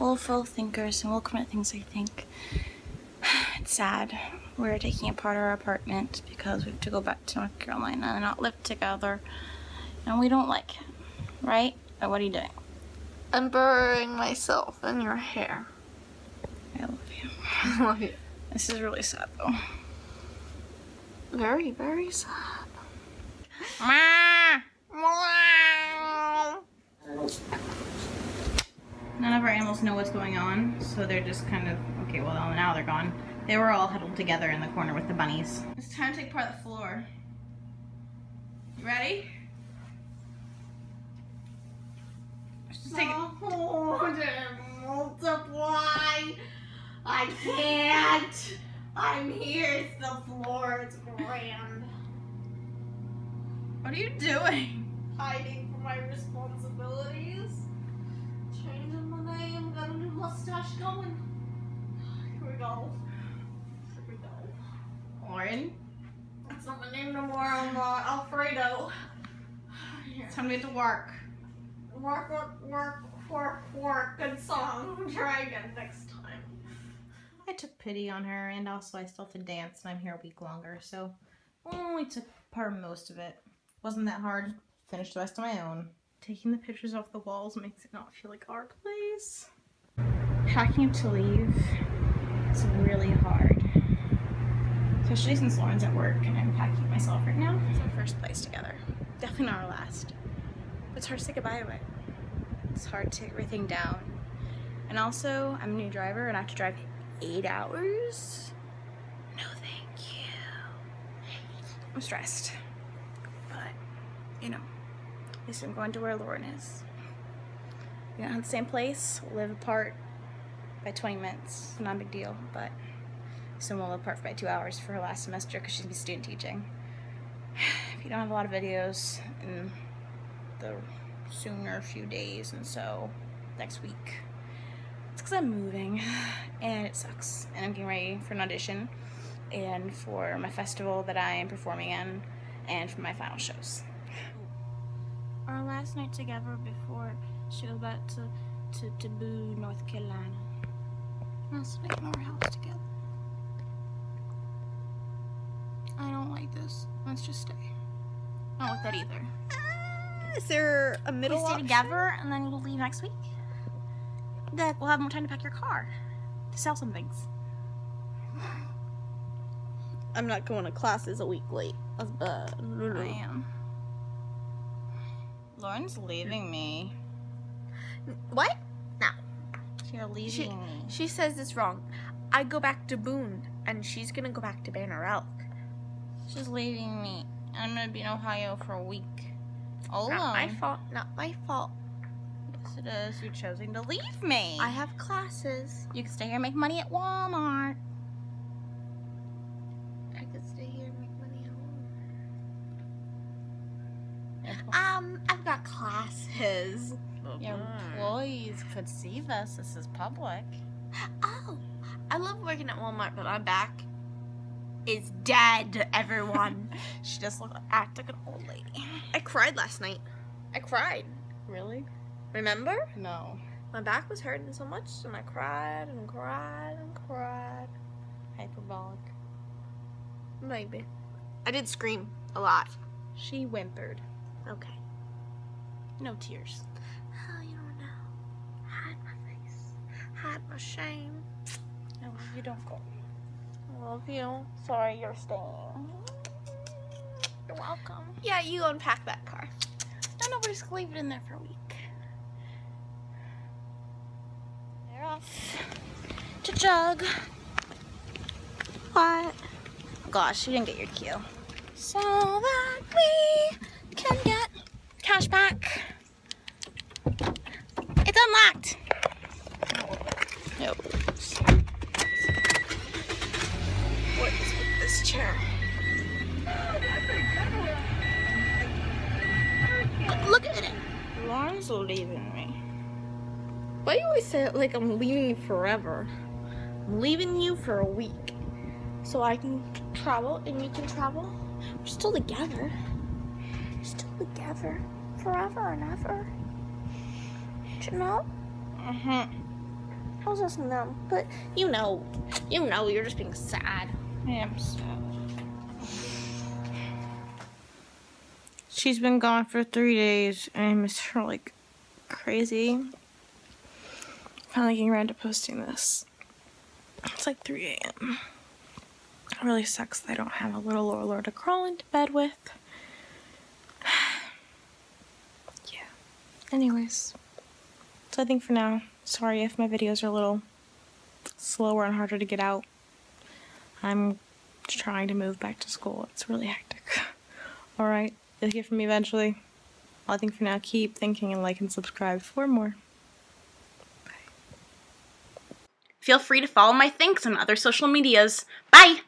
full thinkers and we'll commit things I think. It's sad. We're taking apart our apartment because we have to go back to North Carolina and not live together. And we don't like it. Right? What are you doing? I'm burying myself in your hair. I love you. I love you. This is really sad though. Very, very sad. None of our animals know what's going on, so they're just kind of, okay, well now they're gone. They were all huddled together in the corner with the bunnies. It's time to take apart the floor. You ready? Just take it. They multiply. I can't. I'm here. It's the floor. It's grand. What are you doing? Hiding from my responsibilities. Changing my name. Got a new mustache going. Here we go. Here we go. Lauren, That's not my name no more. I'm uh, Alfredo. Here. it's time to get to work. Work, work, work, work, work. Good song. Try again next time. I took pity on her, and also I still have to dance, and I'm here a week longer, so I only took part of most of it. Wasn't that hard. Finished the rest on my own. Taking the pictures off the walls makes it not feel like our place. Packing up to leave is really hard. Especially since Lauren's at work and I'm packing myself right now. It's our first place together. Definitely not our last. But it's hard to say goodbye to it. It's hard to take everything down. And also, I'm a new driver and I have to drive eight hours? No, thank you. I'm stressed. But, you know, at least I'm going to where Lauren is. We don't have the same place, we'll live apart by 20 minutes. Not a big deal, but soon we'll live apart by two hours for her last semester because she's be student teaching. If you don't have a lot of videos in the sooner few days, and so next week it's because I'm moving and it sucks. And I'm getting ready for an audition and for my festival that I am performing in and for my final shows. Our last night together before she goes back to, to Taboo, North Carolina. Night in our house together. I don't like this. Let's just stay. I don't like that either. Ah, is there a We middle stay option? together and then we'll leave next week. That we'll have more time to pack your car to sell some things. I'm not going to classes a week late. That's bad. I am. Lauren's leaving me. What? No. You're leaving She- me. She says it's wrong. I go back to Boone, and she's gonna go back to Banner Elk. She's leaving me. I'm gonna be in Ohio for a week. All alone. Not my fault. Not my fault. Yes, it is. You're choosing to leave me. I have classes. You can stay here and make money at Walmart. I could stay here and make money at Your, home. Um, I've got classes. Oh, your employees could see this. This is public. Oh, I love working at Walmart, but my back is dead. Everyone. She just look act like an old lady. I cried last night. I cried. Really? Remember? No. My back was hurting so much, and I cried and cried and cried. Hyperbolic. Maybe. I did scream a lot. She whimpered. Okay. No tears. Oh, you don't know. Hide my face. Hide my shame. No, you don't go. I love you. Sorry, you're staying. You're welcome. Yeah, you unpack that car. No, no, we're just gonna leave it in there for a week. They're off to jug. What? Gosh, you didn't get your cue. So that we can get cash back. Unlocked. Nope. What is with this chair? Look at it. Lauren's leaving me. Why do you always say it like I'm leaving you forever? I'm leaving you for a week. So I can travel and you can travel. We're still together. We're still together. Forever and ever. Do you know? Mm-hmm. I was just numb, but you know, you know, you're just being sad. I am sad. She's been gone for three days and I miss her like crazy. Finally getting around to posting this. It's like 3 a.m. It really sucks that I don't have a little Lorelor to crawl into bed with. yeah. Anyways. So I think for now, sorry if my videos are a little slower and harder to get out. I'm trying to move back to school. It's really hectic. Alright, you'll hear from me eventually. I think for now, keep thinking and like and subscribe for more. Bye. Feel free to follow my thinks on other social medias. Bye!